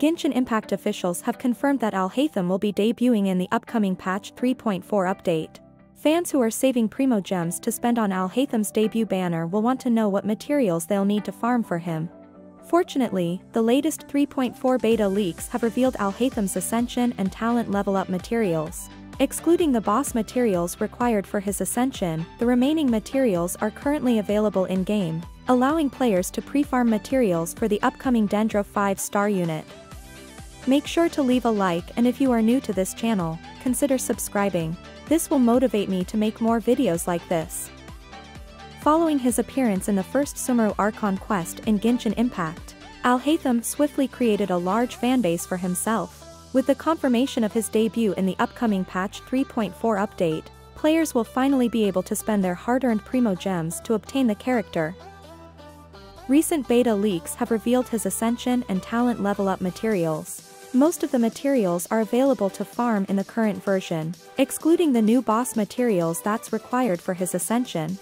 Genshin Impact officials have confirmed that Alhaitham will be debuting in the upcoming patch 3.4 update. Fans who are saving Primogems to spend on Alhaitham's debut banner will want to know what materials they'll need to farm for him. Fortunately, the latest 3.4 beta leaks have revealed Alhaitham's Ascension and Talent level up materials. Excluding the boss materials required for his Ascension, the remaining materials are currently available in-game, allowing players to pre-farm materials for the upcoming Dendro 5-star unit. Make sure to leave a like and if you are new to this channel, consider subscribing. This will motivate me to make more videos like this. Following his appearance in the first Sumeru Archon quest in Genshin Impact, Alhaitham swiftly created a large fanbase for himself. With the confirmation of his debut in the upcoming patch 3.4 update, players will finally be able to spend their hard-earned Primogems to obtain the character, Recent beta leaks have revealed his Ascension and Talent level up materials. Most of the materials are available to farm in the current version, excluding the new boss materials that's required for his Ascension.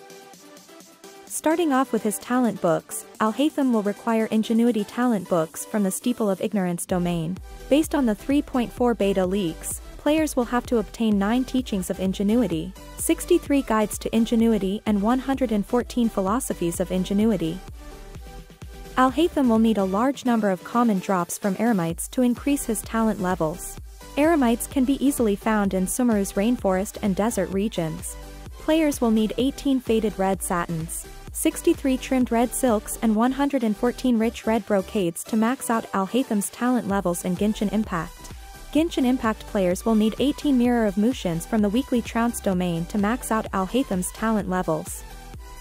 Starting off with his talent books, Alhaitham will require Ingenuity talent books from the Steeple of Ignorance domain. Based on the 3.4 beta leaks, players will have to obtain 9 teachings of ingenuity, 63 guides to ingenuity and 114 philosophies of ingenuity. Alhaitham will need a large number of common drops from eremites to increase his talent levels. Eremites can be easily found in Sumeru's rainforest and desert regions. Players will need 18 faded red satins, 63 trimmed red silks and 114 rich red brocades to max out Alhaitham's talent levels in Genshin Impact. Genshin Impact players will need 18 Mirror of Mushins from the weekly Trounce domain to max out Alhaitham's talent levels.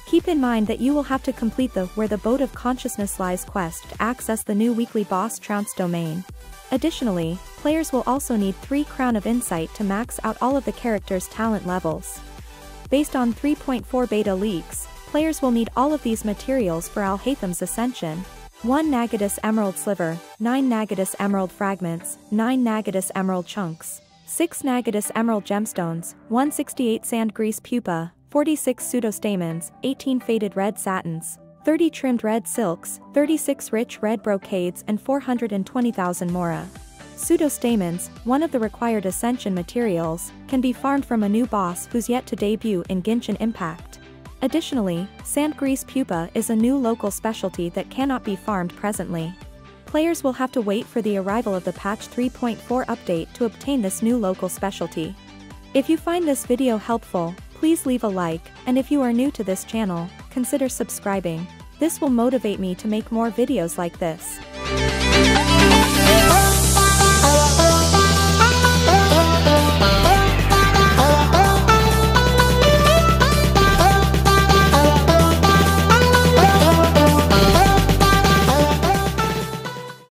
Keep in mind that you will have to complete the Where the Boat of Consciousness Lies quest to access the new weekly boss Trounce domain. Additionally, players will also need 3 Crown of Insight to max out all of the character's talent levels. Based on 3.4 beta leaks, players will need all of these materials for Alhaitham's Ascension. 1 Nagadus Emerald Sliver, 9 Nagadus Emerald Fragments, 9 Nagadus Emerald Chunks, 6 Nagadus Emerald Gemstones, 168 Sand Grease Pupa, 46 pseudostamens, 18 faded red satins, 30 trimmed red silks, 36 rich red brocades and 420,000 mora. Pseudostamens, one of the required ascension materials, can be farmed from a new boss who's yet to debut in Genshin Impact. Additionally, sand grease Pupa is a new local specialty that cannot be farmed presently. Players will have to wait for the arrival of the patch 3.4 update to obtain this new local specialty. If you find this video helpful, Please leave a like, and if you are new to this channel, consider subscribing. This will motivate me to make more videos like this.